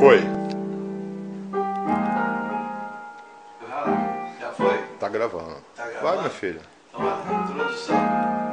Foi. Já, foi? Tá gravando. Tá gravando? Vai, meu filho. Então, vai, introdução.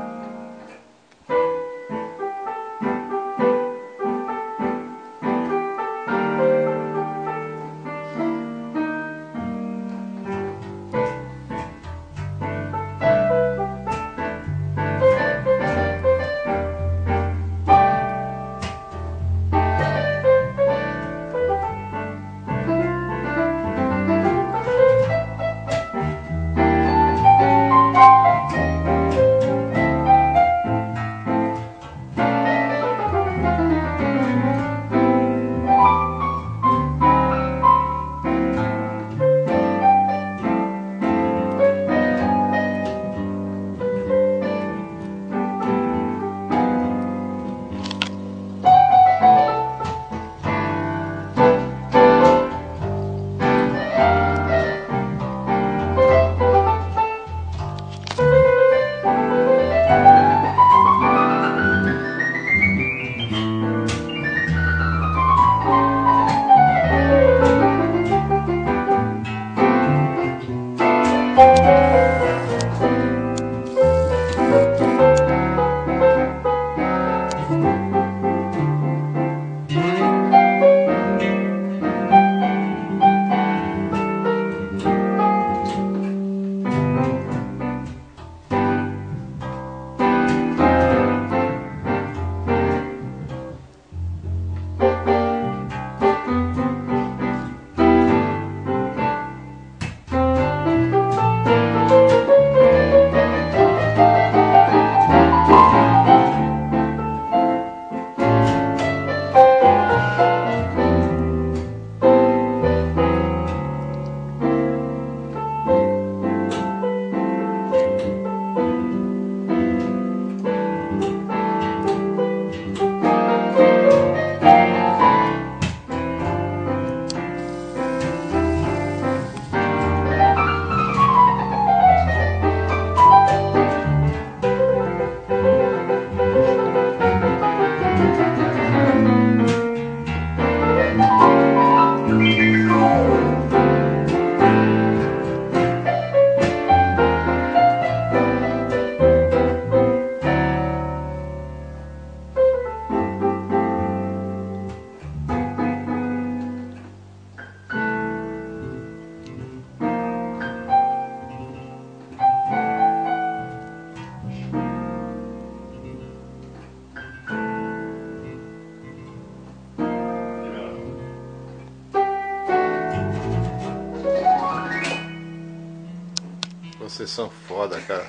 Vocês são foda, cara.